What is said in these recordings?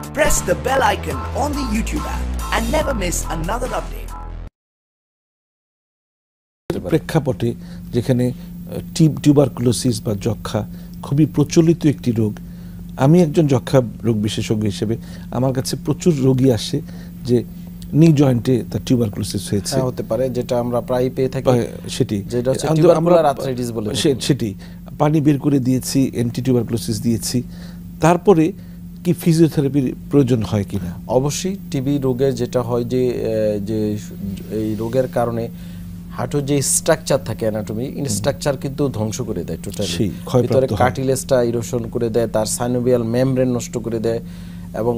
Press the bell icon on the YouTube app and never miss another update. প্রেক্ষাপটে যেখানে tube tuberculosis বা যক্ষা খুবই প্রচলিত একটি রোগ আমি একজন যক্ষা রোগ বিশেষজ্ঞ হিসেবে আমার কাছে প্রচুর রোগী আসে যে নি জয়েন্টে তার টিউবারকুলোসিস হয়েছে। হ্যাঁ, হতে পারে যেটা আমরা প্রায় পেয়ে থাকি। সেটি। যেটা হচ্ছে আমরা- arthritis বলে সেটি। পানি বের করে দিয়েছি অ্যান্টি টিউবারকুলোসিস দিয়েছি। তারপরে কি ফিজিওথেরাপির প্রয়োজন হয় কিনা? অবশ্যই টিবি রোগের যেটা হয় যে যে এই রোগের কারণে হাঁটুর যে স্ট্রাকচার থাকে অ্যানাটমি স্ট্রাকচার কিন্তু ধ্বংস করে দেয় টোটালি ভিতরে কার্টিলেজটা ইরোশন করে দেয় তার সাইনোভিয়াল মেমব্রেন নষ্ট করে দেয় এবং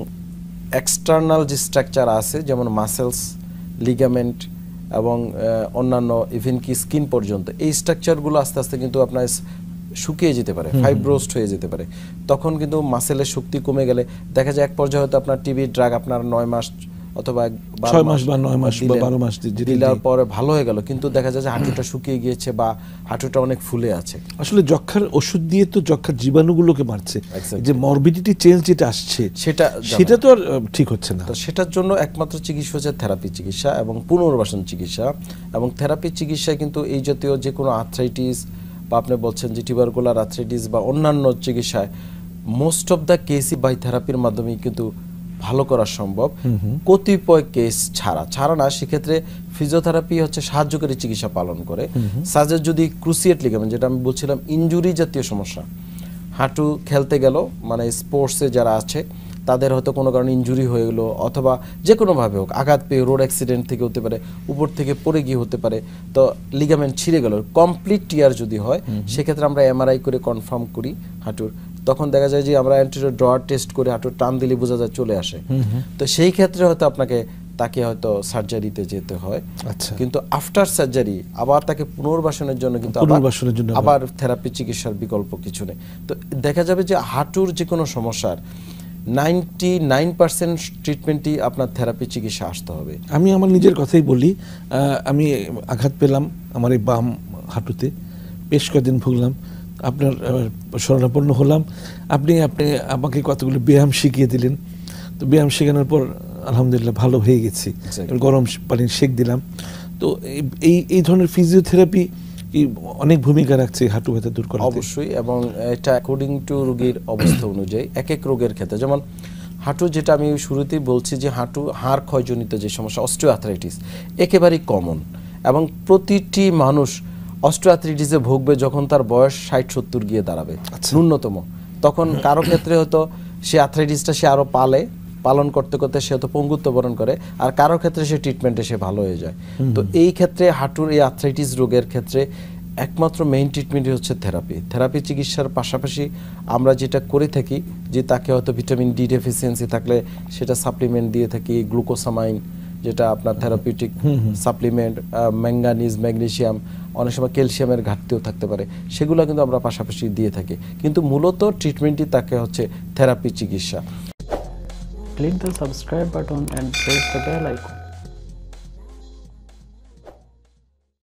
এক্সটার্নাল যে স্ট্রাকচার আছে যেমন মাসেলস লিগামেন্ট এবং অন্যান্য ইভেন কি স্কিন পর্যন্ত এই স্ট্রাকচারগুলো আস্তে আস্তে কিন্তু আপনার শুকিয়ে যেতে পারে ফাইব্রোস্ট হয়ে যেতে পারে। তখন কিন্তু মাসেলের শক্তি কমে গেলে দেখা যায় এক পর্যায়ে হয়তো আপনার টিবি ড্রাগ আপনার নয় মাস অথবা ছয় মাস বা নয় মাস বা বারো মাস দিলার পরে ভালো হয়ে গেল। কিন্তু দেখা যায় যে হাঁটুটা শুকিয়ে গিয়েছে বা হাঁটুটা অনেক ফুলে আছে। আসলে যক্ষার ওষুধ দিয়ে তো যক্ষার জীবাণুগুলোকে মারছে। যে মরবিডিটি চেঞ্জ যেটা আসছে সেটা সেটা তো আর ঠিক হচ্ছে না। তো সেটার জন্য একমাত্র চিকিৎসা হচ্ছে থেরাপি চিকিৎসা এবং পুনর্বাসন চিকিৎসা। এবং থেরাপি চিকিৎসায় কিন্তু এই জাতীয় যে কোনো আর্থ্রাইটিস বা আপনি বলছেন যে টিউবারকুলার আর্থ্রাইটিস বা অন্যান্য চিকিৎসায় মোস্ট অফ দ্য কেসই বাই থেরাপির মাধ্যমে কিন্তু ভালো করা সম্ভব। কতিপয় কেস ছাড়া ছাড়া না সেক্ষেত্রে ফিজিওথেরাপি হচ্ছে সাহায্যকারী চিকিৎসা পালন করে। সাজের যদি ক্রুসিয়েট লিগামেন্ট যেটা আমি বলছিলাম ইনজুরি জাতীয় সমস্যা হাঁটু খেলতে গেল মানে স্পোর্টসে যারা আছে তাদের হয়তো কোনো কারণে ইনজুরি হয়ে গেলো অথবা যে কোনোভাবে হোক আঘাত পেয়ে রোড অ্যাক্সিডেন্ট থেকে হতে পারে উপর থেকে পড়ে গিয়ে হতে পারে তো লিগামেন্ট ছিঁড়ে গেল। কমপ্লিট টিয়ার যদি হয় সেক্ষেত্রে আমরা এমআরআই করে কনফার্ম করি হাঁটুর। তখন দেখা যায় যে আমরা অ্যান্টিরিয়র ড্রয়ার টেস্ট করে হাঁটুর টান দিলে বোঝা যায় চলে আসে। তো সেই ক্ষেত্রে হয়তো আপনাকে তাকে হয়তো সার্জারিতে যেতে হয়। আচ্ছা। কিন্তু আফটার সার্জারি আবার তাকে পুনর্বাসনের জন্য কিন্তু পুনর্বাসনের জন্য আবার থেরাপি চিকিৎসার বিকল্প কিছু নেই। তো দেখা যাবে যে হাঁটুর যে কোনো সমস্যার নাইনটি নাইন পার্সেন্ট ট্রিটমেন্টই আপনার থেরাপি চিকিৎসা আসতে হবে। আমি আমার নিজের কথাই বলি আমি আঘাত পেলাম আমার এই বাম হাঁটুতে বেশ কয়েকদিন ভুগলাম আপনার আহ, শরণাপন্ন হলাম। আপনি আপনি আমাকে কতগুলো ব্যায়াম শিখিয়ে দিলেন। তো ব্যায়াম শেখানোর পর আলহামদুলিল্লাহ ভালো হয়ে গেছি। গরম পানির শেক দিলাম। তো এই- এই এই ধরনের ফিজিওথেরাপি কি অনেক ভূমিকা রাখছে হাঁটু ব্যথা দূর করা অবশ্যই এবং এটা অ্যাকর্ডিং টু রোগীর অবস্থা অনুযায়ী এক এক রোগের ক্ষেত্রে। যেমন হাঁটু যেটা আমি শুরুতেই বলছি যে হাঁটু হাড় ক্ষয়জনিত যে সমস্যা অস্টিওআর্থ্রাইটিস একেবারেই কমন এবং প্রতিটি মানুষ অস্টিওআর্থ্রাইটিসে ভুগবে যখন তার বয়স ষাট সত্তর গিয়ে দাঁড়াবে আচ্ছা। ন্যূনতম। তখন কারও ক্ষেত্রে হয়তো সে আর্থ্রাইটিসটা সে আরও পালে পালন করতে করতে সে হয়তো পঙ্গুত্ব বরণ করে আর কারও ক্ষেত্রে সে ট্রিটমেন্টে সে ভালো হয়ে যায়। তো এই ক্ষেত্রে হাঁটুর এই আর্থ্রাইটিস রোগের ক্ষেত্রে একমাত্র মেইন ট্রিটমেন্টই হচ্ছে থেরাপি থেরাপি চিকিৎসার পাশাপাশি আমরা যেটা করে থাকি যে তাকে হয়তো ভিটামিন ডি ডেফিসিয়েন্সি থাকলে সেটা সাপ্লিমেন্ট দিয়ে থাকি গ্লুকোসামাইন যেটা আপনার থেরাপিউটিক সাপ্লিমেন্ট ম্যাঙ্গানিজ ম্যাগনেসিয়াম অনেক সময় ক্যালসিয়ামের ঘাটতিও থাকতে পারে। সেগুলো কিন্তু আমরা পাশাপাশি দিয়ে থাকি। কিন্তু মূলত ট্রিটমেন্টই তাকে হচ্ছে থেরাপি চিকিৎসা। Click the subscribe button and press the bell icon